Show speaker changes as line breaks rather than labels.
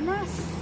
anas.